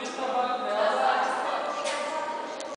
Cristo